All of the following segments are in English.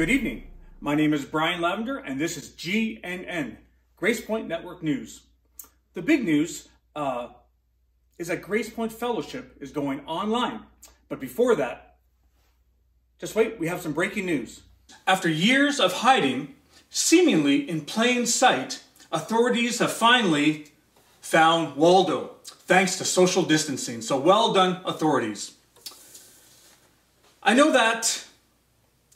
Good evening. My name is Brian Lavender, and this is GNN, Gracepoint Network News. The big news uh, is that Gracepoint Fellowship is going online. But before that, just wait, we have some breaking news. After years of hiding, seemingly in plain sight, authorities have finally found Waldo, thanks to social distancing. So well done, authorities. I know that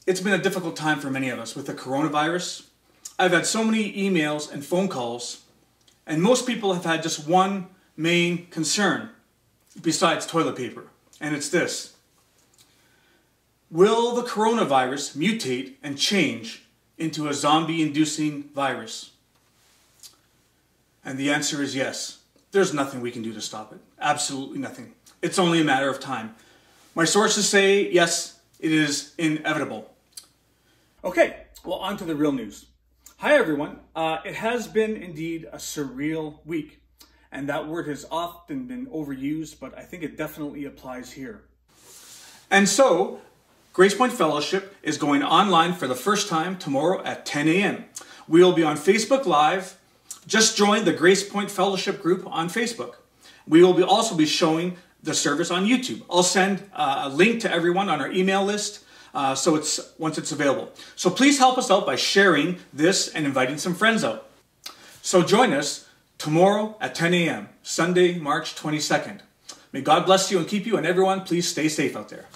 it's been a difficult time for many of us with the coronavirus. I've had so many emails and phone calls, and most people have had just one main concern besides toilet paper, and it's this. Will the coronavirus mutate and change into a zombie inducing virus? And the answer is yes. There's nothing we can do to stop it. Absolutely nothing. It's only a matter of time. My sources say yes, it is inevitable. Okay, well, on to the real news. Hi, everyone. Uh, it has been indeed a surreal week, and that word has often been overused, but I think it definitely applies here. And so, Gracepoint Fellowship is going online for the first time tomorrow at 10 a.m. We'll be on Facebook Live. Just join the Gracepoint Fellowship group on Facebook. We will be also be showing the service on YouTube. I'll send uh, a link to everyone on our email list uh, so it's once it's available. So please help us out by sharing this and inviting some friends out. So join us tomorrow at 10 a.m., Sunday, March 22nd. May God bless you and keep you, and everyone, please stay safe out there.